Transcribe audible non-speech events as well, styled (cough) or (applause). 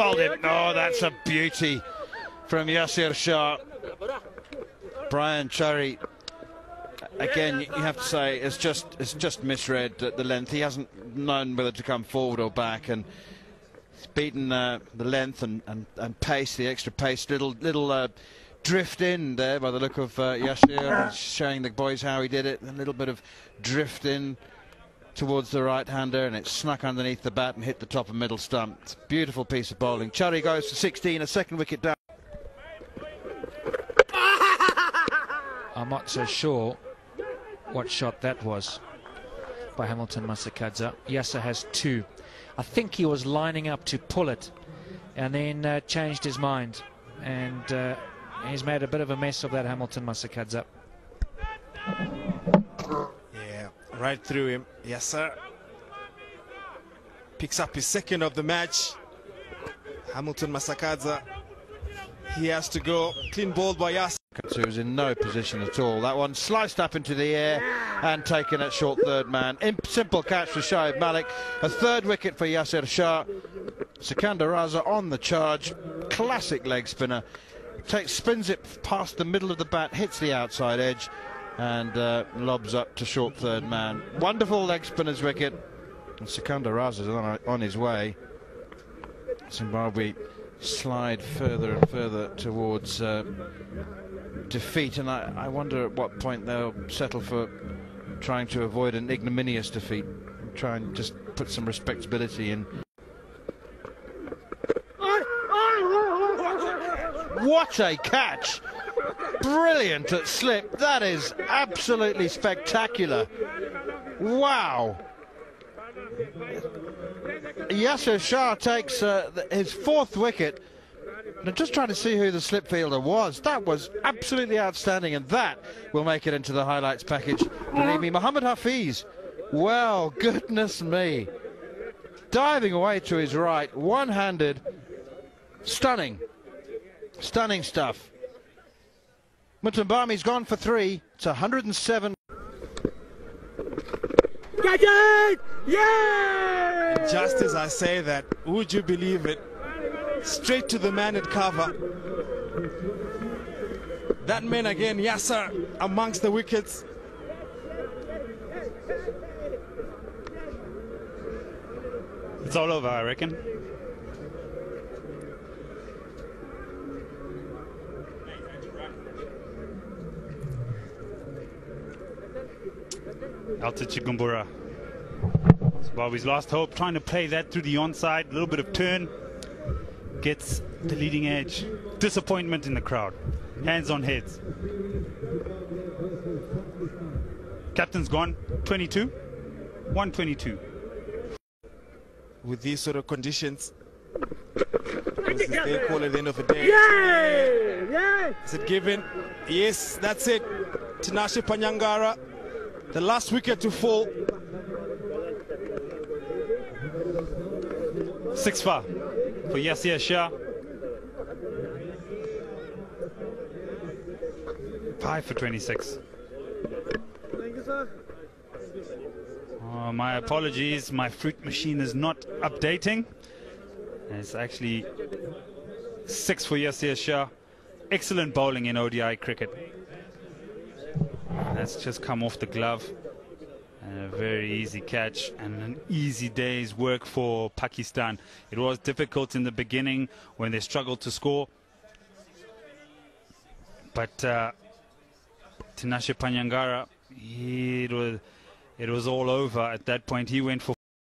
bowled him. Oh, that's a beauty from Yasir Shah. Brian Chari, again, you have to say, it's just it's just misread the length. He hasn't known whether to come forward or back, and he's beaten uh, the length and, and, and pace, the extra pace, little little uh, drift in there by the look of uh, showing the boys how he did it. A little bit of drift in towards the right-hander, and it snuck underneath the bat and hit the top and middle stump. Beautiful piece of bowling. Chari goes to 16, a second wicket down. (laughs) I'm not so sure what shot that was by Hamilton Masakadza. Yasir has two. I think he was lining up to pull it and then uh, changed his mind. And uh, he's made a bit of a mess of that Hamilton Masakadza. Right through him. Yes, sir. Picks up his second of the match. Hamilton Masakadza. He has to go clean ball by Yasir. Who was in no position at all. That one sliced up into the air and taken at short third man. Imp simple catch for Shoaib Malik. A third wicket for Yasir Shah. Sikandar Raza on the charge. Classic leg spinner. Takes, spins it past the middle of the bat, hits the outside edge, and uh, lobs up to short third man. Wonderful leg spinner's wicket. And Sikandar Raza is on, on his way. Zimbabwe slide further and further towards uh, defeat, and I, I, wonder at what point they'll settle for trying to avoid an ignominious defeat, try and just put some respectability in. What a catch! Brilliant at slip. That is absolutely spectacular. Wow. Yasir Shah takes uh, his fourth wicket. I'm just trying to see who the slip fielder was. That was absolutely outstanding, and that will make it into the highlights package. Believe me, Mohammed Hafeez. Well, goodness me. Diving away to his right, one-handed. Stunning. Stunning stuff. Mutumbami's gone for three. It's 107. Catch it! Yeah! Just as I say that, would you believe it? Straight to the man at cover. That man again, Yasir, amongst the wickets. It's all over, I reckon. Elton Chigumbura. Zimbabwe's last hope, trying to play that through the onside, a little bit of turn, gets the leading edge. Disappointment in the crowd. Hands on heads. Captain's gone, 22, 122. With these sort of conditions, this is their call at the end of the day. Yeah! Yeah! Is it given? Yes, that's it. Tinashe Panyangara the last wicket to fall. Six far for Yasir Shah. Five for 26. Thank you, sir. Oh, my apologies, my fruit machine is not updating. It's actually six for Yasir Shah. Excellent bowling in ODI cricket. That's just come off the glove. And a very easy catch and an easy day's work for Pakistan. It was difficult in the beginning when they struggled to score. But uh, Tinashe Panyangara, he, it, was, it was all over at that point. He went for